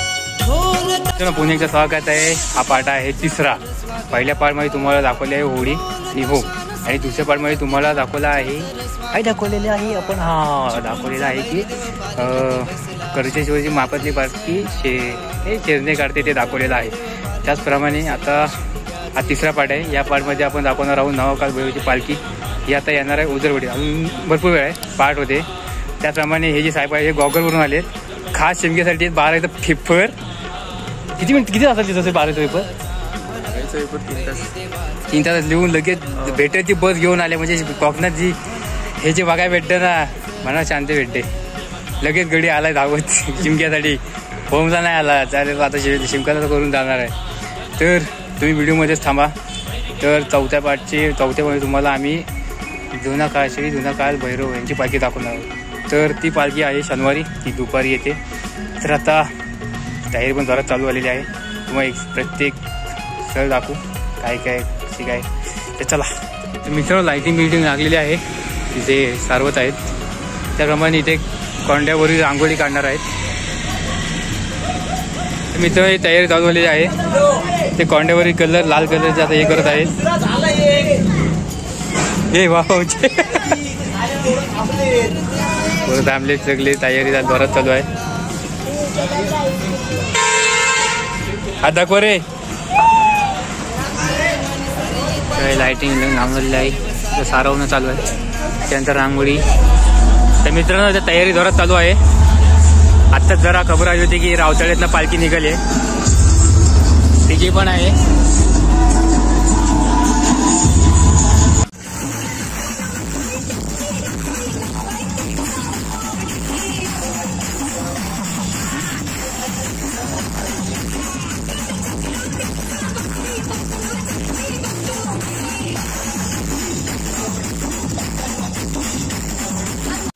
मित्रांनो, पुण्याचं स्वागत आहे. हा पार्ट आहे तिसरा. पहिल्या पार्टमध्ये तुम्हाला दाखवले आहे होळी आणि हो आणि दुसऱ्या पार्टमध्ये तुम्हाला दाखवला आहे काय दाखवलेलं आहे? आपण हा दाखवलेलं आहे की कर्जे शिवाजी मापातली पार्टी शे हे शेरणे काढते ते दाखवलेलं आहे. त्याचप्रमाणे आता हा तिसरा पार्ट आहे. या पार्टमध्ये आपण दाखवणार आहोत नवकाल भैरवची पालखी. ही आता येणार आहे उजरवडी अजून भरपूर वेळ आहे. पार्ट होते. त्याप्रमाणे हे जे साहेब आहे हे गॉगलवरून आले खास शिमग्यासाठी बारा इथं फिफर किती मिनिट किती तासाची तिथं बाराचं पेपर तीन तास लिहून लगेच भेटायची बस घेऊन आले. म्हणजे कोकणात जी हे जे बघाय भेटतं ना मला शांती भेटते. लगेच गडी आलाय धावत शिमक्यासाठी. होमला नाही आला. चालेल आता शि शिमक्याला तर करून जाणार आहे. तर तुम्ही व्हिडिओमध्येच थांबा. तर चौथ्या पाठची चौथ्यामध्ये तुम्हाला आम्ही जुना काळ श्री जुना काळ भैरव यांची पालखी दाखवणार आहोत. तर ती पालखी आहे शनिवारी ती दुपारी येते. तर आता तयारी पण जोरात चालू आलेली आहे. तुम्हाला एक प्रत्येक स्थळ दाखवू काय काय कशी काय. तर चला. तर मित्रांनो लाईटिंग बिल्डिंग लागलेली आहे. तिथे सारवत आहेत. त्याप्रमाणे इथे कोंड्यावरील रांगोळी काढणार आहेत. तर मित्र ही तयारी चालू झालेली आहे. ते कोंड्यावरील कलर लाल कलरचे आता हे करत आहेत. हे वाचे परत आमले सगळे तयारी जोरात चालू आहे. हा दाखव रे. लाइटिंग लावलेली आहे. सारवणं चालू आहे. त्यानंतर रांगोळी. तर मित्रांनो त्या तयारी जोरात चालू आहे. आत्ताच जरा खबर आली होती की रावतळ्यातनं पालखी निघाली आहे. डीजे पण आहे.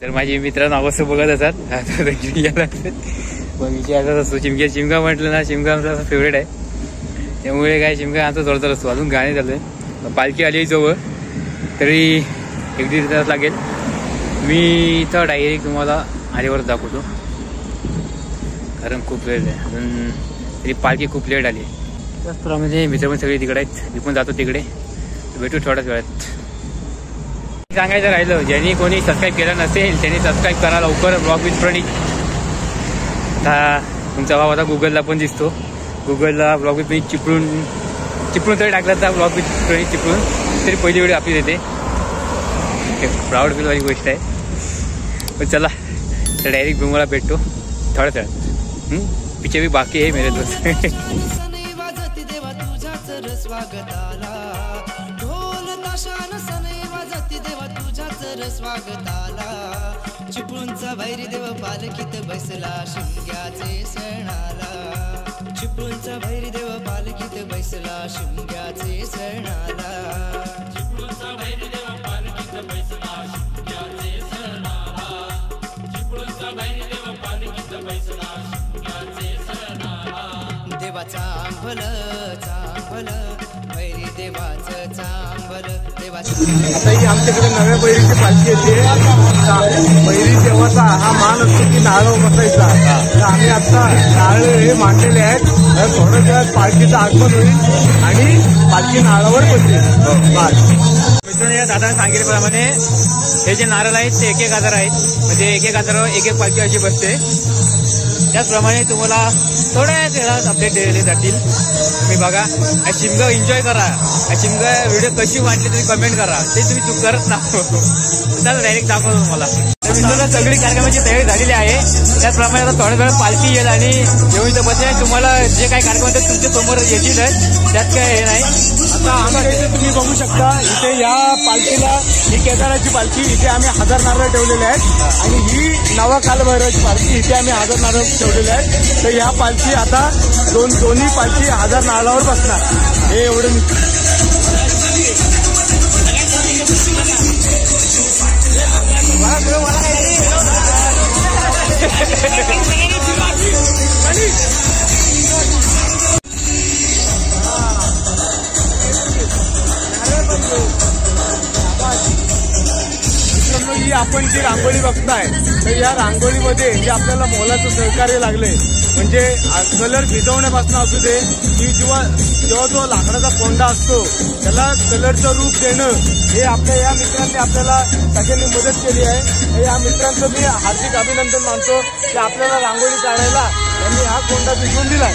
तर माझे मित्रांनो अवस्था बघत असतात. पण विचार असतो चिमक्या चिमका म्हटलं ना चिमका आमचा फेवरेट आहे. त्यामुळे काय चिमका आमचा जोरदार असतो. अजून गाणे चालू आहे पालखी आली जवळ. तरी एक दीड तास लागेल. मी इथं डायरेक्ट तुम्हाला आल्यावर दाखवतो. कारण खूप वेळ आहे. अजून तरी पालखी खूप लेट आली. त्याचप्रमाणे मित्र पण सगळे तिकडे आहेत. मी पण जातो तिकडे. भेटू थोड्याच वेळात. सांगायचं राहिलं ज्यांनी कोणी सबस्क्राईब केलं नसेल त्यांनी सबस्क्राईब करा लवकर. ब्लॉग विथ प्रणित आता तुमचा भाव आता गुगलला पण दिसतो. गुगलला ब्लॉग विथ प्रणिक चिपळून चिपळून तरी टाकला तर ब्लॉग विथ प्रणिक चिपळून तरी पहिली वेळी आपली देते प्राऊड फील वाली गोष्ट आहे. पण चला तर डायरेक्ट भूमला भेटतो थोड्याच वेळात पिचे भी बाकी आहे मेरे दोस्त. सनई वाजती र स्वागताला चिपळूणचा भैरी देव पालखीत बसला शिमग्याचे सणाला चिपळूणचा भैरी देव पालखीत बसला शिमग्याचे सणाला चिपळूणचा भैरी देव पालखीत बसला शिमग्याचे सणाला चिपळूणचा भैरी देव पालखीत बसला शिमग्याचे सणाला देवाचा चांबल वैरी देवाचं चांबल. आता ही आमच्याकडे नव्या बैरीची पालखी येते. बैरी तेव्हाचा हा मान असतो की नारळ बसायचा. तर आम्ही आता नारळ हे मांडलेले आहेत. तर थोड्या वेळात पालखीचं आगमन होईल आणि पालखी नारळावर बसेल. मित्रांनो या दादाने सांगितल्याप्रमाणे हे जे नारळ आहेत ते एक एक हजार आहेत. म्हणजे एक एक हजारावर एक एक पालखी अशी बसते. त्याचप्रमाणे तुम्हाला थोड्याच वेळात अपडेट दिले जातील. तुम्ही बघा शिमगा एन्जॉय करा. शिमगा व्हिडिओ कशी वाटली तुम्ही कमेंट करा. ते तुम्ही चूक करत ना चला डायरेक्ट दाखवतो तुम्हाला. तर सगळी कार्यक्रमाची तयारी झालेली आहे. त्याचप्रमाणे आता थोड्या वेळा पालखी येईल आणि येऊन इथं तुम्हाला जे काही कार्यक्रम आहेत तुमच्यासमोर येतील. त्यात काय हे नाही. आता आमच्या इथे तुम्ही बघू शकता इथे या पालखीला ही केदाराची पालखी इथे आम्ही हजार नारळ ठेवलेले आहेत. आणि ही नवा कालभैरवाची पालखी इथे आम्ही हजार नारळ ठेवलेले आहेत. तर ह्या पालखी आता दोन दोन्ही पालखी हजार नारळावर बसणार. हे एवढं आपण जी रांगोळी बघताय तर या रांगोळीमध्ये जे आपल्याला मोलाचं सहकार्य लागले म्हणजे कलर भिजवण्यापासून असू दे की जेव्हा जेव्हा जो लाकडाचा कोंडा असतो त्याला कलरचं रूप देणं हे आपल्या या मित्रांनी आपल्याला सगळ्यांनी मदत केली आहे. या मित्रांचं मी हार्दिक अभिनंदन मानतो की आपल्याला रांगोळी काढायला त्यांनी हा कोंडा भिजवून दिलाय.